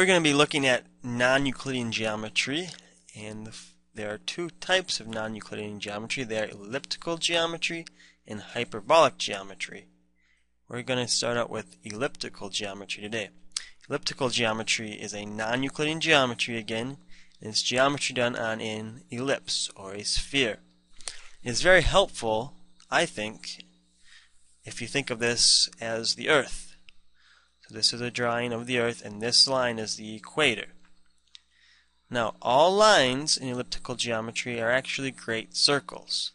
We're going to be looking at non-Euclidean geometry and there are two types of non-Euclidean geometry. They are elliptical geometry and hyperbolic geometry. We're going to start out with elliptical geometry today. Elliptical geometry is a non-Euclidean geometry again, and it's geometry done on an ellipse or a sphere. It's very helpful, I think, if you think of this as the Earth. This is a drawing of the Earth, and this line is the equator. Now, all lines in elliptical geometry are actually great circles.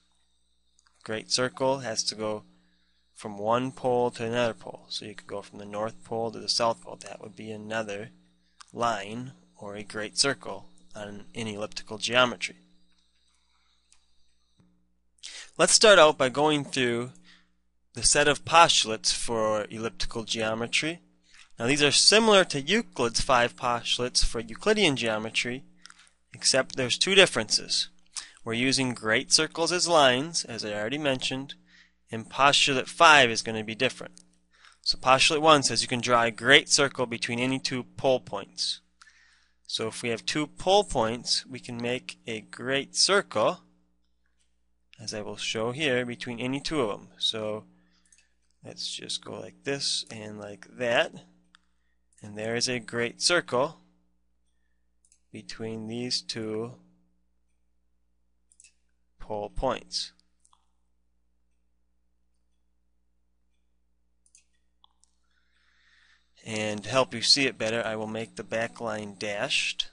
A great circle has to go from one pole to another pole. So you could go from the North Pole to the South Pole. That would be another line or a great circle on in elliptical geometry. Let's start out by going through the set of postulates for elliptical geometry now these are similar to Euclid's five postulates for Euclidean geometry, except there's two differences. We're using great circles as lines, as I already mentioned, and postulate 5 is going to be different. So postulate 1 says you can draw a great circle between any two pole points. So if we have two pole points, we can make a great circle, as I will show here, between any two of them. So let's just go like this and like that. And there is a great circle between these two pole points. And to help you see it better, I will make the back line dashed.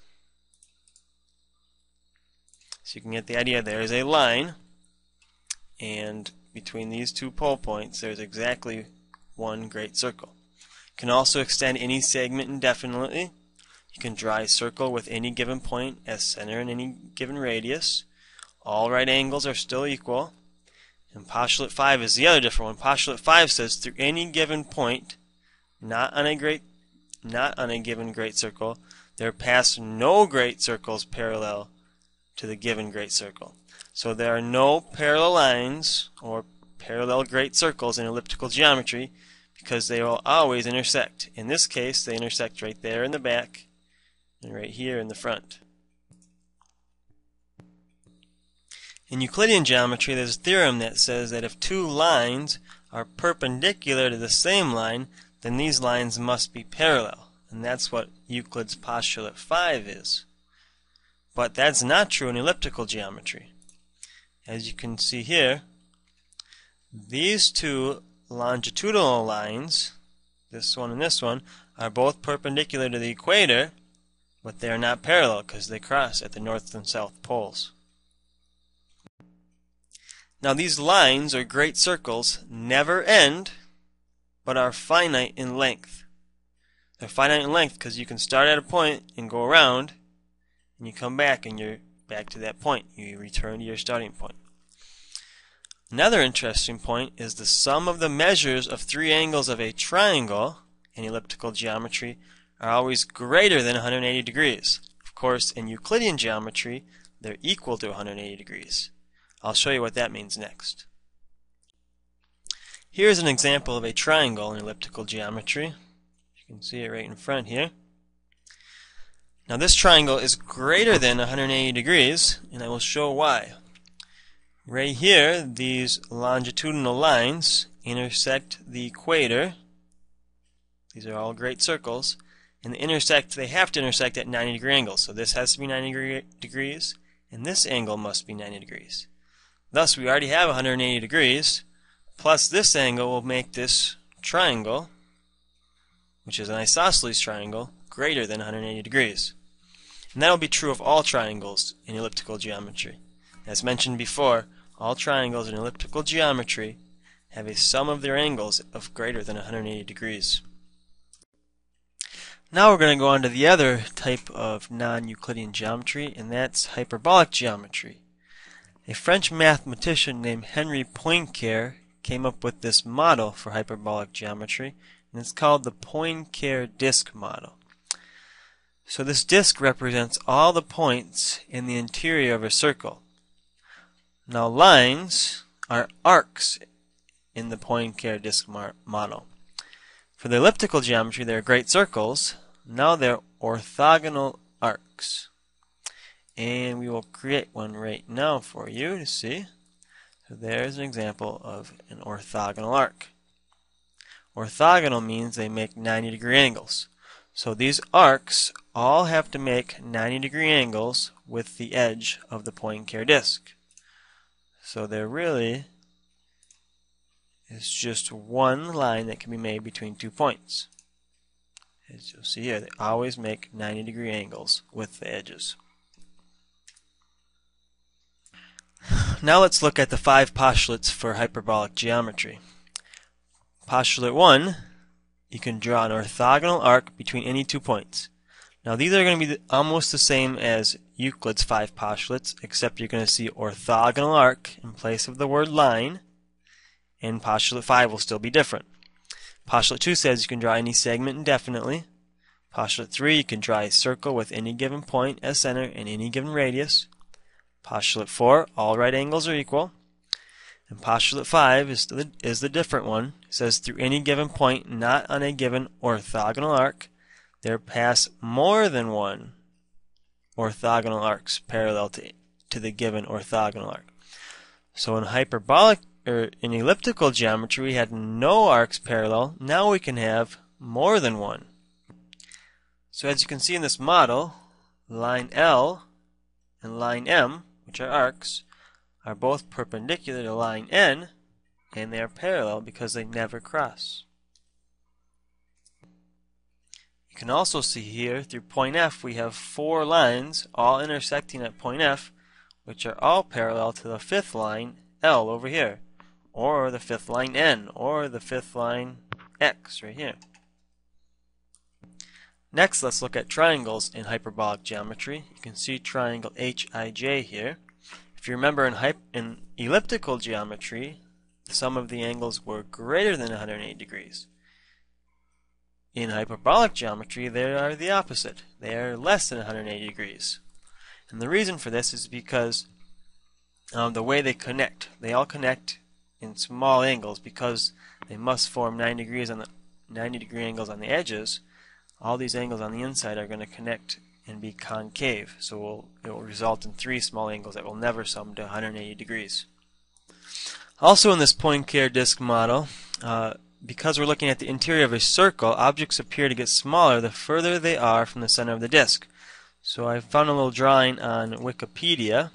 So you can get the idea. There is a line, and between these two pole points, there's exactly one great circle can also extend any segment indefinitely. You can draw a circle with any given point as center in any given radius. All right angles are still equal. And postulate 5 is the other different one. Postulate 5 says through any given point, not on a great not on a given great circle, there pass no great circles parallel to the given great circle. So there are no parallel lines or parallel great circles in elliptical geometry because they will always intersect. In this case, they intersect right there in the back and right here in the front. In Euclidean geometry, there's a theorem that says that if two lines are perpendicular to the same line, then these lines must be parallel. And that's what Euclid's postulate 5 is. But that's not true in elliptical geometry. As you can see here, these two longitudinal lines, this one and this one, are both perpendicular to the equator, but they are not parallel because they cross at the north and south poles. Now these lines, or great circles, never end, but are finite in length. They're finite in length because you can start at a point and go around, and you come back and you're back to that point. You return to your starting point. Another interesting point is the sum of the measures of three angles of a triangle in elliptical geometry are always greater than 180 degrees. Of course, in Euclidean geometry, they're equal to 180 degrees. I'll show you what that means next. Here's an example of a triangle in elliptical geometry. You can see it right in front here. Now this triangle is greater than 180 degrees, and I will show why. Right here, these longitudinal lines intersect the equator. These are all great circles. And they intersect, they have to intersect at 90 degree angles. So this has to be 90 degree, degrees, and this angle must be 90 degrees. Thus, we already have 180 degrees, plus this angle will make this triangle, which is an isosceles triangle, greater than 180 degrees. And that will be true of all triangles in elliptical geometry. As mentioned before, all triangles in elliptical geometry have a sum of their angles of greater than 180 degrees. Now we're going to go on to the other type of non-Euclidean geometry, and that's hyperbolic geometry. A French mathematician named Henri Poincare came up with this model for hyperbolic geometry, and it's called the Poincare disk model. So this disk represents all the points in the interior of a circle. Now lines are arcs in the Poincare disk model. For the elliptical geometry, they are great circles. Now they're orthogonal arcs. And we will create one right now for you to see. So there's an example of an orthogonal arc. Orthogonal means they make 90 degree angles. So these arcs all have to make 90 degree angles with the edge of the Poincare disk. So there really is just one line that can be made between two points. As you'll see here, they always make 90 degree angles with the edges. Now let's look at the five postulates for hyperbolic geometry. Postulate 1, you can draw an orthogonal arc between any two points. Now these are going to be almost the same as Euclid's five postulates, except you're going to see orthogonal arc in place of the word line, and postulate 5 will still be different. Postulate 2 says you can draw any segment indefinitely. Postulate 3, you can draw a circle with any given point as center and any given radius. Postulate 4, all right angles are equal. And postulate 5 is the, is the different one. It says through any given point not on a given orthogonal arc, there pass more than one orthogonal arcs parallel to, to the given orthogonal arc. So in hyperbolic or in elliptical geometry we had no arcs parallel. Now we can have more than one. So as you can see in this model, line L and line M, which are arcs, are both perpendicular to line N, and they are parallel because they never cross. You can also see here through point F we have four lines all intersecting at point F which are all parallel to the fifth line L over here or the fifth line N or the fifth line X right here. Next let's look at triangles in hyperbolic geometry. You can see triangle HIJ here. If you remember in, in elliptical geometry, the sum of the angles were greater than 180 degrees. In hyperbolic geometry, they are the opposite. They are less than 180 degrees. And the reason for this is because um, the way they connect. They all connect in small angles because they must form 90 degrees on the 90 degree angles on the edges. All these angles on the inside are going to connect and be concave. So we'll, it will result in three small angles that will never sum to 180 degrees. Also in this Poincare disk model, uh, because we're looking at the interior of a circle, objects appear to get smaller the further they are from the center of the disk. So I found a little drawing on Wikipedia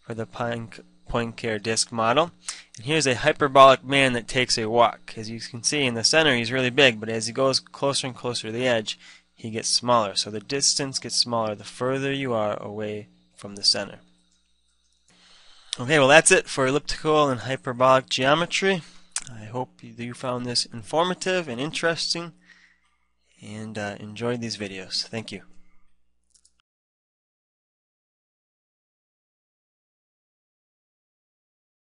for the Poincare disk model. And here's a hyperbolic man that takes a walk. As you can see in the center he's really big, but as he goes closer and closer to the edge, he gets smaller. So the distance gets smaller the further you are away from the center. Okay, well that's it for elliptical and hyperbolic geometry. Hope you found this informative and interesting and uh, enjoyed these videos. Thank you.